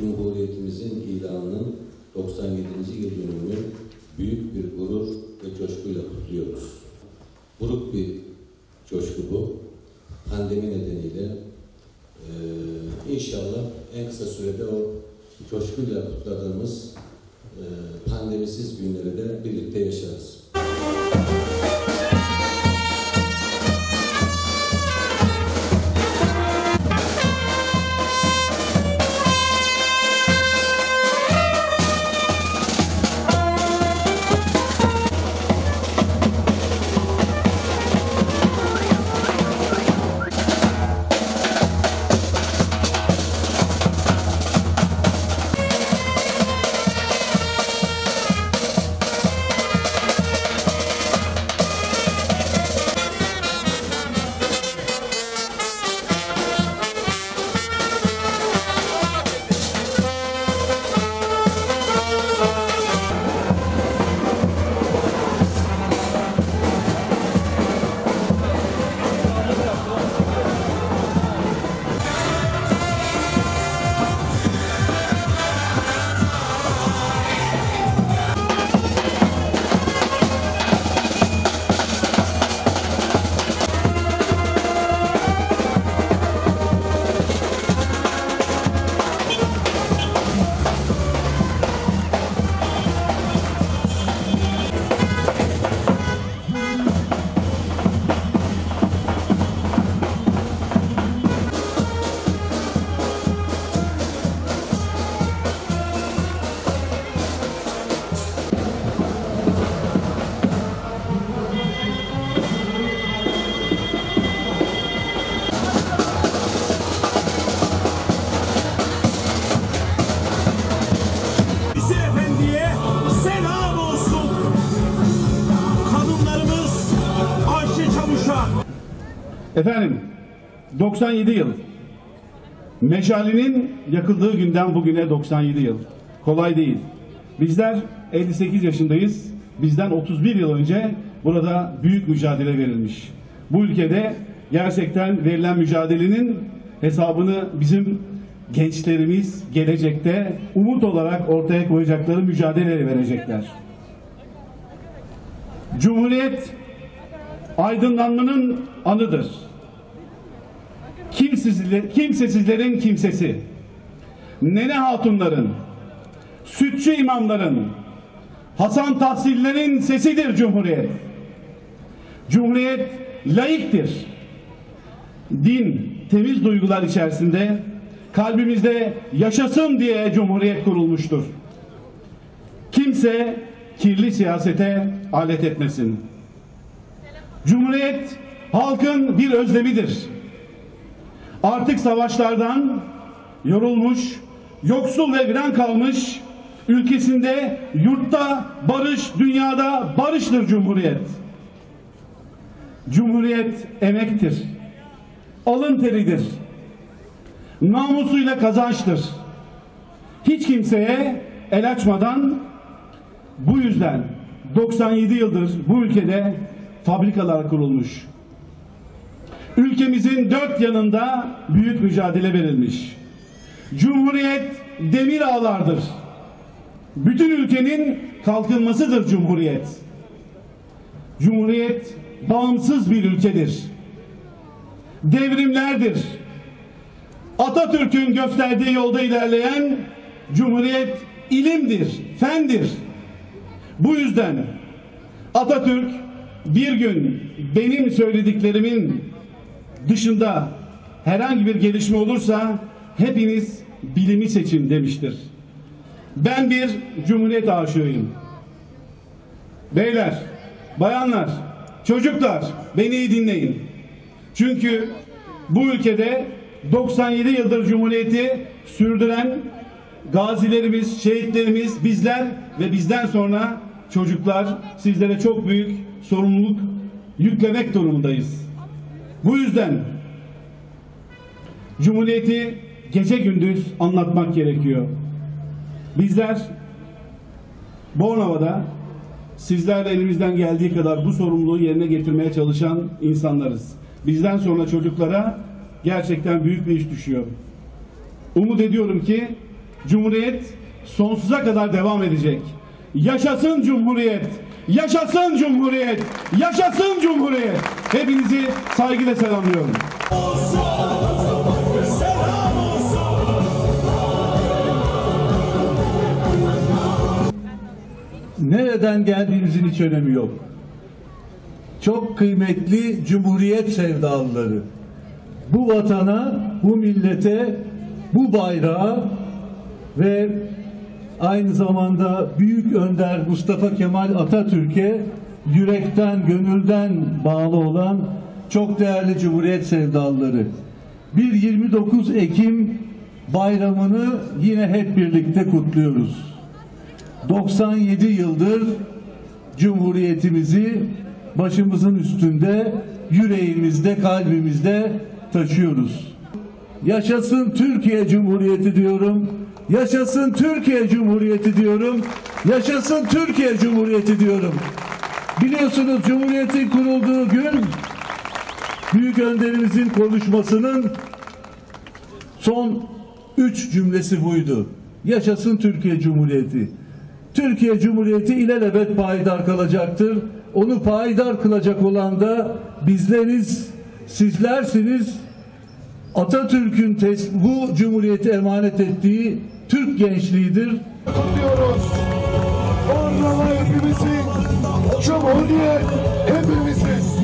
Cumhuriyetimizin ilanının 97. yıl dönümünü büyük bir gurur ve coşkuyla kutluyoruz. Buruk bir coşku bu. Pandemi nedeniyle eee, inşallah en kısa sürede o coşkuyla kutladığımız pandemisiz günleri de birlikte yaşarız. Efendim 97 yıl. Meşalenin yakıldığı günden bugüne 97 yıl. Kolay değil. Bizler 58 yaşındayız. Bizden 31 yıl önce burada büyük mücadele verilmiş. Bu ülkede gerçekten verilen mücadelenin hesabını bizim gençlerimiz gelecekte umut olarak ortaya koyacakları mücadeleyle verecekler. Cumhuriyet aydınlanmanın anıdır. Kimsesizler, kimsesizlerin kimsesi. Nene hatunların, sütçü imamların, Hasan Tahsillerin sesidir Cumhuriyet. Cumhuriyet layıktır. Din, temiz duygular içerisinde kalbimizde yaşasın diye Cumhuriyet kurulmuştur. Kimse kirli siyasete alet etmesin. Cumhuriyet halkın bir özlemidir. Artık savaşlardan yorulmuş, yoksul ve viran kalmış, ülkesinde yurtta barış, dünyada barıştır Cumhuriyet. Cumhuriyet emektir. Alın teridir. Namusuyla kazançtır. Hiç kimseye el açmadan bu yüzden 97 yıldır bu ülkede fabrikalar kurulmuş. Ülkemizin dört yanında büyük mücadele verilmiş. Cumhuriyet demir ağlardır. Bütün ülkenin kalkınmasıdır Cumhuriyet. Cumhuriyet bağımsız bir ülkedir. Devrimlerdir. Atatürk'ün gösterdiği yolda ilerleyen Cumhuriyet ilimdir, fendir. Bu yüzden Atatürk bir gün benim söylediklerimin dışında herhangi bir gelişme olursa hepiniz bilimi seçin demiştir. Ben bir cumhuriyet aşığıyım. Beyler, bayanlar, çocuklar beni iyi dinleyin. Çünkü bu ülkede 97 yıldır cumhuriyeti sürdüren gazilerimiz, şehitlerimiz, bizler ve bizden sonra çocuklar sizlere çok büyük sorumluluk yüklemek durumundayız. Bu yüzden Cumhuriyeti gece gündüz anlatmak gerekiyor. Bizler Bornova'da sizlerle elimizden geldiği kadar bu sorumluluğu yerine getirmeye çalışan insanlarız. Bizden sonra çocuklara gerçekten büyük bir iş düşüyor. Umut ediyorum ki Cumhuriyet sonsuza kadar devam edecek. Yaşasın Cumhuriyet! Yaşasın Cumhuriyet! Yaşasın Cumhuriyet! Hepinizi saygıyla selamlıyorum. Nereden geldiğimizin hiç önemi yok. Çok kıymetli Cumhuriyet sevdalıları. Bu vatana, bu millete, bu bayrağa ve aynı zamanda Büyük Önder Mustafa Kemal Atatürk'e yürekten, gönülden bağlı olan çok değerli Cumhuriyet sevdalıları. Bir 29 Ekim bayramını yine hep birlikte kutluyoruz. 97 yıldır Cumhuriyetimizi başımızın üstünde, yüreğimizde, kalbimizde taşıyoruz. Yaşasın Türkiye Cumhuriyeti diyorum. Yaşasın Türkiye Cumhuriyeti diyorum. Yaşasın Türkiye Cumhuriyeti diyorum. Biliyorsunuz Cumhuriyet'in kurulduğu gün Büyük Önderimizin konuşmasının son üç cümlesi buydu. Yaşasın Türkiye Cumhuriyeti. Türkiye Cumhuriyeti ilelebet payidar kalacaktır. Onu payidar kılacak olan da bizleriz, sizlersiniz. Atatürk'ün bu cumhuriyeti emanet ettiği Türk gençliğidir. kutluyoruz. Orlama hepimizin, Cumhuriyet hepimizin.